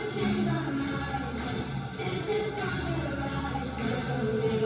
Pictures of my eyes, pictures of your eyes,